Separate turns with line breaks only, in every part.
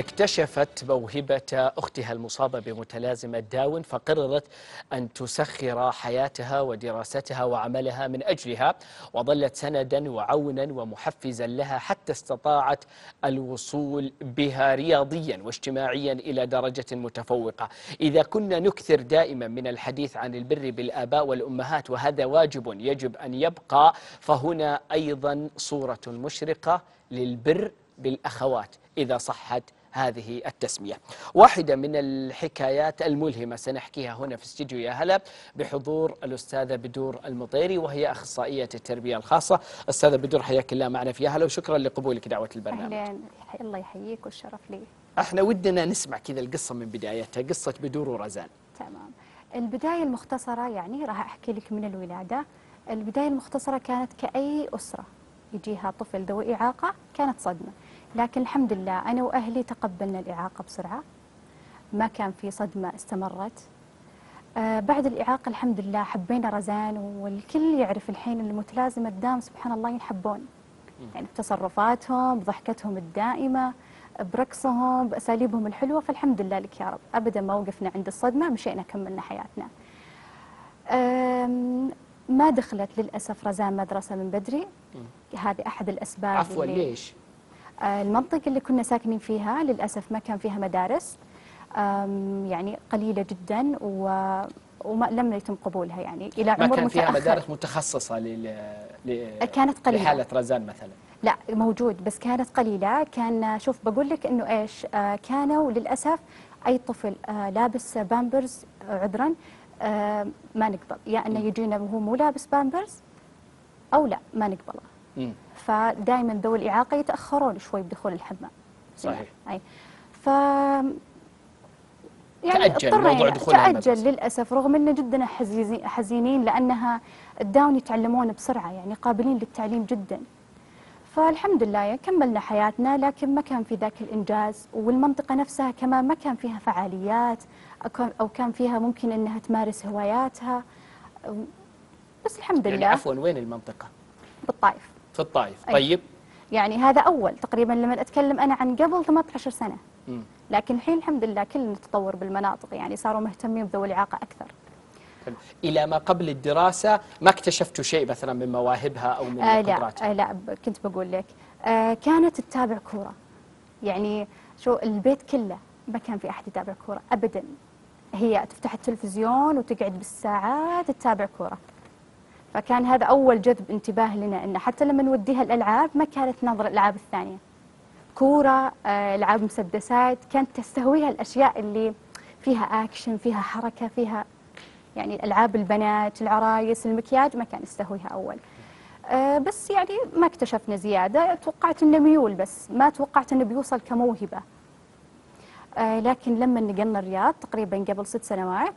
اكتشفت موهبة أختها المصابة بمتلازمة داون فقررت أن تسخر حياتها ودراستها وعملها من أجلها وظلت سندا وعونا ومحفزا لها حتى استطاعت الوصول بها رياضيا واجتماعيا إلى درجة متفوقة. إذا كنا نكثر دائما من الحديث عن البر بالآباء والأمهات وهذا واجب يجب أن يبقى فهنا أيضا صورة مشرقة للبر بالأخوات. إذا صحت هذه التسمية. واحدة من الحكايات الملهمة سنحكيها هنا في استديو يا هلا بحضور الأستاذة بدور المطيري وهي أخصائية التربية الخاصة. أستاذة بدور حياك الله معنا في يا هلا وشكرا لقبولك دعوة البرنامج.
اهلين الله يحييك والشرف لي.
إحنا ودنا نسمع كذا القصة من بدايتها قصة بدور ورزان.
تمام. البداية المختصرة يعني راح أحكي لك من الولادة. البداية المختصرة كانت كأي أسرة. يجيها طفل ذوي إعاقة كانت صدمة. لكن الحمد لله أنا وأهلي تقبلنا الإعاقة بسرعة. ما كان في صدمة استمرت. آه بعد الإعاقة الحمد لله حبينا رزان والكل يعرف الحين المتلازمة الدام سبحان الله ينحبون. يعني بتصرفاتهم بضحكتهم الدائمة برقصهم بأساليبهم الحلوة فالحمد لله لك يا رب. أبدا ما وقفنا عند الصدمة مشينا كملنا حياتنا. ما دخلت للأسف رزان مدرسة من بدري. هذه أحد الأسباب
عفوا ليش؟
المنطقة اللي كنا ساكنين فيها للأسف ما كان فيها مدارس يعني قليلة جدا و وما لم يتم قبولها يعني
ما
عمر
كان فيها
متأخر.
مدارس متخصصة لل... ل...
كانت قليلة.
لحالة رزان مثلا
لا موجود بس كانت قليلة كان شوف بقول لك إنه إيش آه كانوا للأسف أي طفل آه لابس بامبرز آه عذرا آه ما نقبل يا أنه يجينا وهو مو لابس بامبرز أو لا ما نقبله. فدائما ذوي الإعاقة يتأخرون شوي بدخول الحمام.
صحيح.
أي. ف يعني
تأجل موضوع دخولها المدرسة.
تأجل للأسف رغم أنه جدا حزينين لأنها ال Down يتعلمون بسرعة يعني قابلين للتعليم جدا. فالحمد لله يعني كملنا حياتنا لكن ما كان في ذاك الإنجاز والمنطقة نفسها كمان ما كان فيها فعاليات أو كان- فيها ممكن أنها تمارس هواياتها. بس الحمد
يعني
لله.
عفوا وين المنطقة؟
بالطائف.
في الطائف.
أي.
طيب.
يعني هذا أول تقريبا لما أتكلم أنا عن قبل 18 سنة.
مم.
لكن الحين الحمد لله كل تطور بالمناطق يعني صاروا مهتمين بذوي الإعاقة أكثر.
إلى ما قبل الدراسة ما اكتشفتوا شيء مثلا من مواهبها أو من
آه لا.
قدراتها؟
آه لا كنت بقول لك. آه كانت تتابع كورة. يعني شو البيت كله ما كان في أحد يتابع كورة أبدا. هي تفتح التلفزيون وتقعد بالساعات تتابع كورة. فكان هذا أول جذب انتباه لنا إن حتى لما نوديها الألعاب ما كانت ناظرة الألعاب الثانية. كورة آه، ألعاب مسدسات كانت تستهويها الأشياء اللي فيها أكشن فيها حركة فيها يعني ألعاب البنات العرايس المكياج ما كان يستهويها أول. آه، بس يعني ما اكتشفنا زيادة. توقعت إنه ميول بس ما توقعت إنه بيوصل كموهبة. آه، لكن لما نقلنا الرياض تقريبا قبل ست سنوات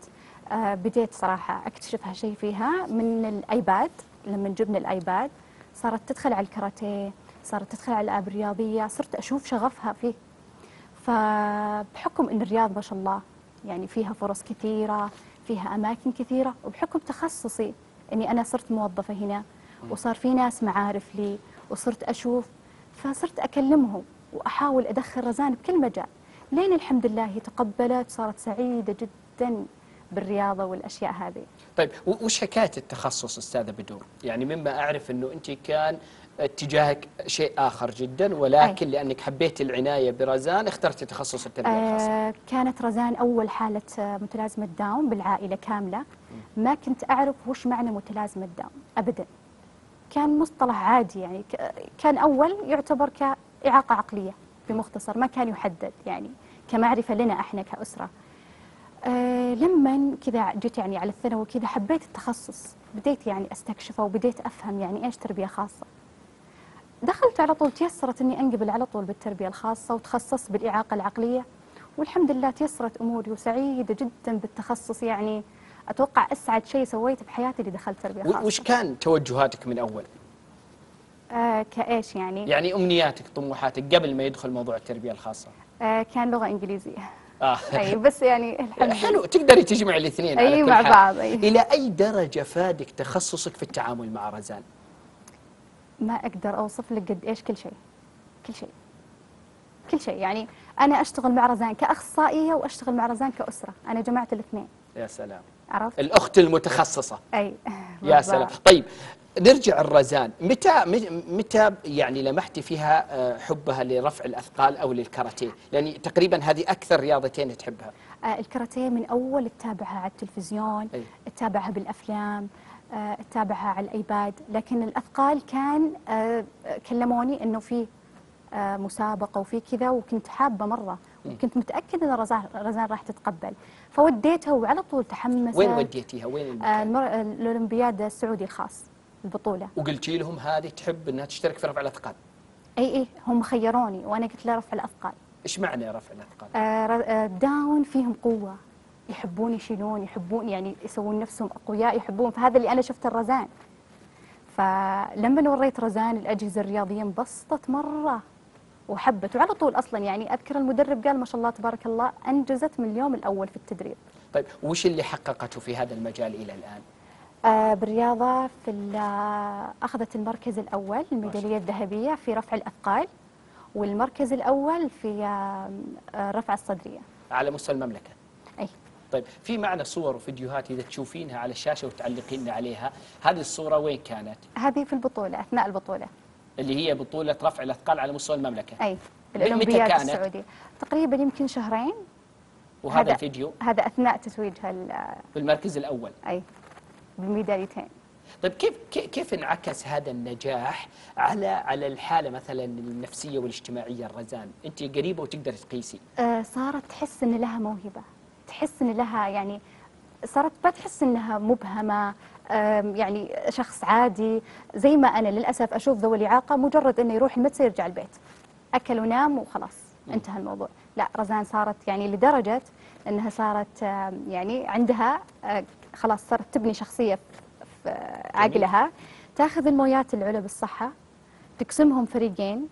بديت صراحة أكتشف هالشيء فيها من الآيباد لما جبنا الآيباد صارت تدخل على الكاراتيه صارت تدخل على الألعاب الرياضية صرت أشوف شغفها فيه. فبحكم أن الرياض ما شاء الله يعني فيها فرص كثيرة فيها أماكن كثيرة وبحكم تخصصي أني أنا صرت موظفة هنا وصار في ناس معارف لي وصرت أشوف فصرت أكلمهم وأحاول أدخل رزان بكل مجال. لين الحمد لله هي تقبلت صارت سعيدة جدا. بالرياضة والأشياء هذه.
طيب وش حكاية التخصص أستاذة بدور؟ يعني مما أعرف أنه أنت كان اتجاهك شيء آخر جدا ولكن لأنك حبيت العناية برزان اخترت تخصص التربية الخاصة.
آه كانت رزان أول حالة آه، متلازمة داون بالعائلة كاملة. ما كنت أعرف وش معنى متلازمة داون أبدا. كان مصطلح عادي يعني كان أول يعتبر كإعاقة عقلية بمختصر ما كان يحدد يعني. كمعرفة لنا إحنا كأسرة. آه لما كذا جيت يعني على الثانوي كذا حبيت التخصص بديت يعني أستكشفه وبديت أفهم يعني إيش تربية خاصة. دخلت على طول تيسرت إني أنقبل على طول بالتربية الخاصة وتخصصت بالإعاقة العقلية. والحمد لله تيسرت أموري وسعيدة جدا بالتخصص يعني أتوقع أسعد شيء سويته بحياتي اللي دخلت
تربية
خاصة.
وش كان توجهاتك من أول؟
آه كإيش يعني؟
يعني أمنياتك طموحاتك قبل ما يدخل موضوع التربية الخاصة؟
آه كان لغة إنجليزية.
آه.
اي بس يعني الحمد
حلو تقدري تجمع الاثنين
أي مع. بعض، أي.
إلى أي درجة فادك تخصصك في التعامل مع رزان؟
ما أقدر أوصف لك قد إيش كل شيء كل شيء كل شيء. يعني أنا أشتغل مع رزان كأخصائية وأشتغل مع رزان كأسرة. أنا جمعت الاثنين.
يا سلام.
عرفت؟
الأخت المتخصصة.
أي.
يا. سلام. طيب نرجع الرزان. متى متى يعني لمحتي فيها آه، حبها لرفع الأثقال أو للكاراتيه؟ يعني تقريبا هذه أكثر رياضتين تحبها.
آه، الكاراتيه من أول اتابعها على التلفزيون
أي.
اتابعها بالأفلام آه، اتابعها على الأيباد. لكن الأثقال كان آه، كلموني إنه في آه، مسابقة وفي كذا وكنت حابة مرة وكنت متأكدة إن رزان راح تتقبل. فوديتها وعلى طول تحمست.
وين وديتيها؟ وين
آه،
المكان؟
الأولمبياد السعودي الخاص البطولة.
وقلتي لهم هذه تحب إنها تشترك في رفع الأثقال.
إي إي هم خيروني وأنا قلت له رفع الأثقال.
إيش معنى رفع الأثقال؟
آه، آه، داون فيهم قوة. يحبون يشيلون يحبون يعني يسوون نفسهم أقوياء يحبون. فهذا اللي أنا شفته الرزان. فلما وريت رزان الأجهزة الرياضية انبسطت مرة وحبت. وعلى طول أصلا يعني أذكر المدرب قال ما شاء الله تبارك الله أنجزت من اليوم الأول في التدريب.
طيب وش اللي حققته في هذا المجال إلى
الآن؟ بالرياضة في آه، أخذت المركز الأول الميدالية الذهبية في رفع الأثقال والمركز الأول في آه، آه، رفع الصدرية.
على مستوى المملكة.
أي.
طيب في معنا صور وفيديوهات إذا تشوفينها على الشاشة وتعلقين عليها هذه الصورة وين كانت؟
هذه في البطولة أثناء البطولة.
اللي هي بطولة رفع الأثقال على مستوى المملكة.
أي
متى
الأولمبياد
كانت؟
السعودي تقريبا يمكن شهرين.
وهذا
هذا-
الفيديو؟
هذا أثناء تتويجها ال-
بالمركز الأول.
أي. بالميداليتين
طيب كيف كيف- انعكس هذا النجاح على على الحالة مثلا النفسية والاجتماعية الرزان؟ أنت قريبة وتقدر تقيسي.
آه، صارت تحس إن لها موهبة. تحس إن لها يعني صارت ما تحس إنها مبهمة آم، يعني شخص عادي. زي ما أنا للأسف أشوف ذوي الإعاقة مجرد إنه يروح المدرسة يرجع البيت. أكل ونام وخلاص انتهى الموضوع. لا رزان صارت يعني لدرجة إنها صارت آم، يعني عندها آه، خلاص صارت تبني شخصية في آه، عقلها. تاخذ المويات العلب الصحة تقسمهم فريقين.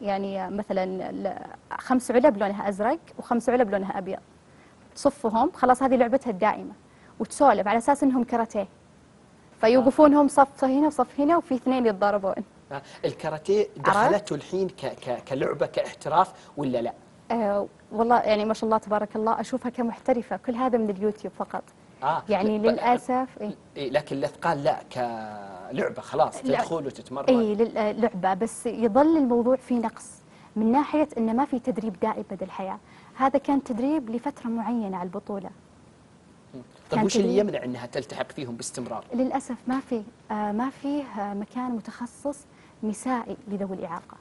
يعني مثلا خمس علب لونها أزرق وخمس علب لونها أبيض. تصفهم خلاص هذه لعبتها الدائمة. وتسولف على أساس إنهم كاراتيه. فيوقفونهم صف هنا وصف هنا وفي اثنين يتضاربون.
آه، الكاراتيه؟ دخلته الحين ك ك كلعبة كاحتراف ولا لا؟
آه والله يعني ما شاء الله تبارك الله أشوفها كمحترفة كل هذا من اليوتيوب فقط.
آه
يعني للأسف إيه.
إيه لكن الأثقال لا كلعبة خلاص
لا.
تدخل وتتمرن
اي لعبة بس يظل الموضوع فيه نقص من ناحية انه ما في تدريب دائم مدى الحياة هذا كان تدريب لفترة معينة على البطولة
طيب وش اللي. يمنع إنها تلتحق فيهم باستمرار؟
للأسف ما في آه ما فيه آه مكان متخصص نسائي لذوي الإعاقة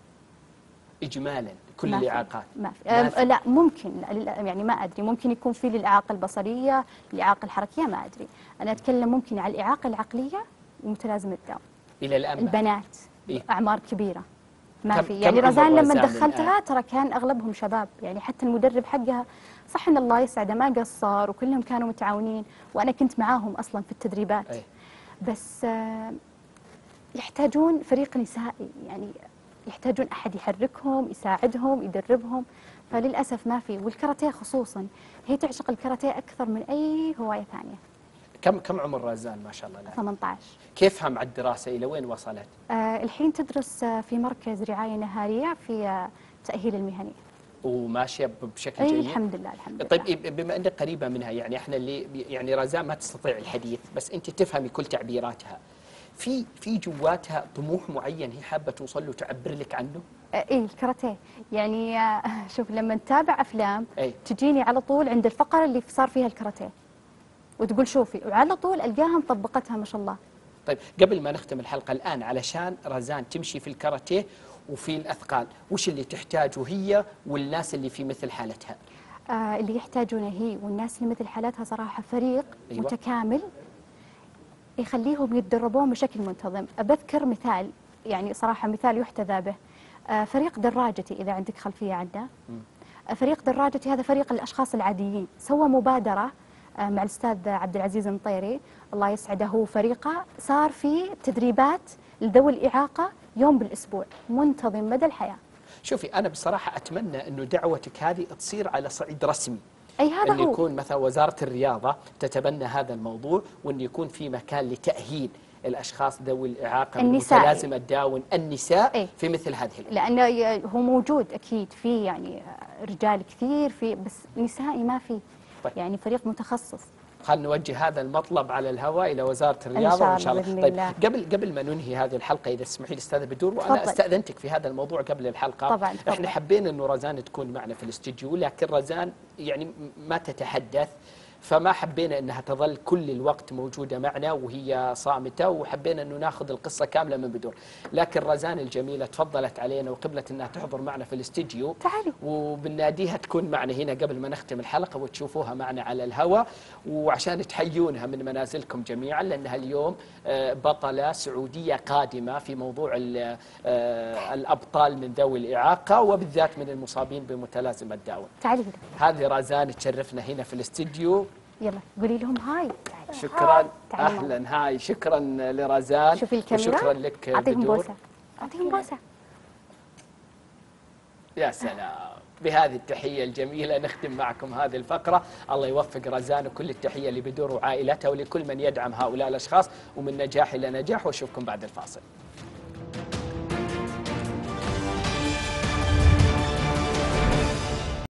اجمالا كل الإعاقات
ما في.
ما في.
لا ممكن يعني ما أدري ممكن يكون في للإعاقة البصرية الاعاقه الحركية ما أدري أنا أتكلم ممكن على الإعاقة العقلية ومتلازمه داون
إلى الان.
البنات
إيه؟
أعمار كبيرة ما في يعني رزان لما دخلتها؟ ترى كان أغلبهم شباب يعني حتى المدرب حقها صح ان الله يسعده ما قصر وكلهم كانوا متعاونين وأنا كنت معاهم أصلا في التدريبات
أي.
بس آه، يحتاجون فريق نسائي يعني يحتاجون أحد يحركهم يساعدهم يدربهم. فللأسف ما في. والكاراتيه خصوصا هي تعشق الكاراتيه أكثر من أي هواية ثانية.
كم كم عمر رزان ما شاء الله الآن؟
18
كيفها مع الدراسة؟ إلى وين وصلت؟
آه، الحين تدرس آه، في مركز رعاية نهارية في آه، تأهيل المهني.
وماشية بشكل
اي
جيد؟
الحمد لله الحمد لله.
طيب إيه، بما أنك قريبة منها يعني إحنا اللي يعني رزان ما تستطيع الحديث بس أنت تفهمي كل تعبيراتها. في في جواتها طموح معين هي حابة توصل له وتعبر لك عنه؟
آه، اي الكاراتيه يعني آه، شوف لما نتابع أفلام
أي.
تجيني على طول عند الفقرة اللي صار فيها الكاراتيه وتقول شوفي وعلى طول القاها مطبقتها ما شاء الله
طيب قبل ما نختم الحلقة الآن علشان رزان تمشي في الكاراتيه وفي الأثقال، وش اللي تحتاجه هي والناس اللي في مثل حالتها؟
آه، اللي يحتاجونه هي والناس اللي مثل حالتها صراحة فريق
أيوة.
متكامل يخليهم يتدربون بشكل منتظم. بذكر مثال يعني صراحة مثال يحتذى به. آه، فريق دراجتي إذا عندك خلفية عنه آه، فريق دراجتي هذا فريق الأشخاص العاديين. سوى مبادرة آه، مع الأستاذ عبد العزيز المطيري. الله يسعده هو فريقه. صار في تدريبات لذوي الإعاقة يوم بالأسبوع. منتظم مدى الحياة.
شوفي أنا بصراحة أتمنى إنه دعوتك هذه تصير على صعيد رسمي.
أي هذا
انه
هو
يكون مثلا وزارة الرياضة تتبنى هذا الموضوع وانه يكون في مكان لتأهيل الأشخاص ذوي الإعاقة
النساء.
متلازمه الداون النساء
إيه.
في مثل هذه
الأمور لأنه هو موجود أكيد في يعني رجال كثير في بس نسائي ما في
طيب.
يعني فريق متخصص
خلينا نوجه هذا المطلب على الهواء إلى وزارة
الرياضة
وإن شاء
الله،
طيب
الله.
قبل قبل ما ننهي هذه الحلقة إذا تسمحي لي أستاذة بدور وأنا
تفضل.
أستأذنتك في هذا الموضوع قبل الحلقة
طبعاً،.
إحنا حبينا إنه رزان تكون معنا في الاستديو لكن رزان يعني ما تتحدث فما حبينا إنها تظل كل الوقت موجودة معنا وهي صامتة وحبينا إنه ناخذ القصة كاملة من بدور لكن رزان الجميلة تفضلت علينا وقبلت إنها تحضر معنا في الاستديو.
تعالي
وبناديها تكون معنا هنا قبل ما نختم الحلقة وتشوفوها معنا على الهواء وعشان تحيونها من منازلكم جميعا لأنها اليوم آه، بطلة سعودية قادمة في موضوع آه، الأبطال من ذوي الإعاقة وبالذات من المصابين بمتلازمة داون.
تعالي هنا.
هذه رازان تشرفنا هنا في الاستديو.
يلا قولي لهم هاي.
شكرا أهلا. هاي شكرا لرازان
شوفي الكاميرا.
وشكرا لك أعطيهم
بوسة. أعطيهم بوسة.
يا سلام. بهذه التحية الجميلة نختم معكم هذه الفقرة. الله يوفق رزان وكل التحية لبدور وعائلتها ولكل من يدعم هؤلاء الأشخاص. ومن نجاح إلى نجاح وأشوفكم بعد الفاصل.